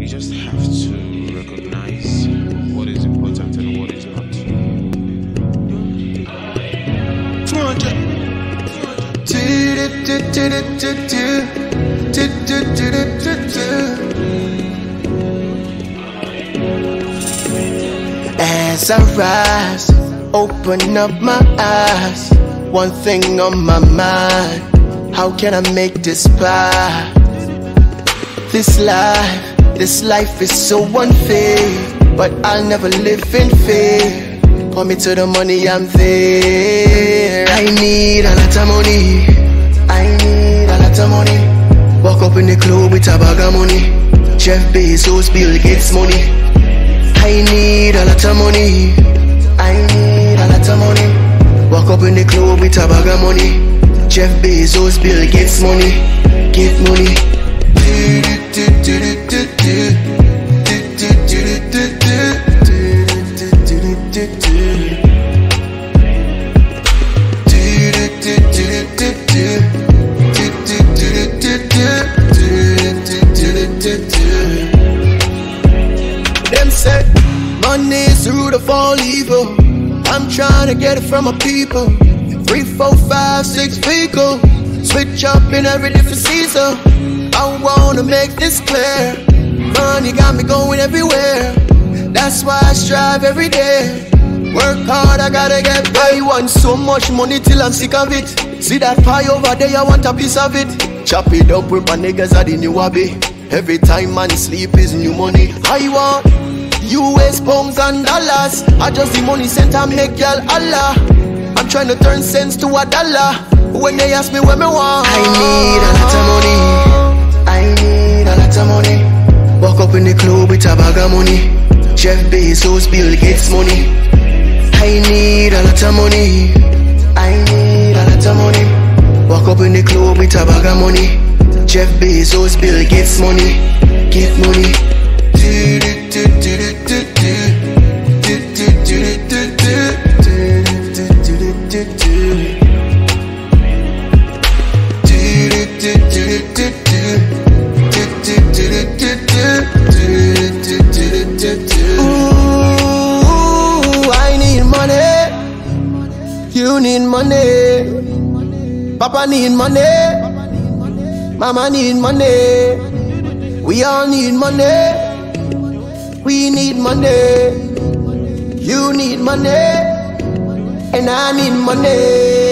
You just have to recognize what is important and what is not. As I rise, open up my eyes. One thing on my mind how can I make this path? This life, this life is so unfair, but I'll never live in fear. Pour me to the money, I'm there. I need a lot of money. I need a lot of money. Walk up in the club with a bag of money. Jeff Bezos, Bill Gates money. I need a lot of money. I need a lot of money. Walk up in the club with a bag of money. Jeff Bezos, Bill Gates money. Get money. Money is the root of all evil. I'm trying to get it from my people. Three, four, five, six people. Switch up in every different season. I wanna make this clear. Money got me going everywhere. That's why I strive every day. Work hard, I gotta get paid. I want so much money till I'm sick of it. See that pie over there, I want a piece of it. Chop it up with my niggas at the new hobby. Every time man sleep is new money. I want US pounds and dollars. I just the money sent I make y'all Allah. I'm trying to turn cents to a dollar. When they ask me where me want, I need a lot of money. I need a lot of money. Walk up in the club with a bag of money. Jeff Bezos, Bill Gates money. I need a lot of money. I need a lot of money. Walk up in the club with a bag of money. Jeff Bezos, Bill Gates money. Get money. You need money. Papa need money. Mama need money. We all need money. We need money. You need money. And I need money.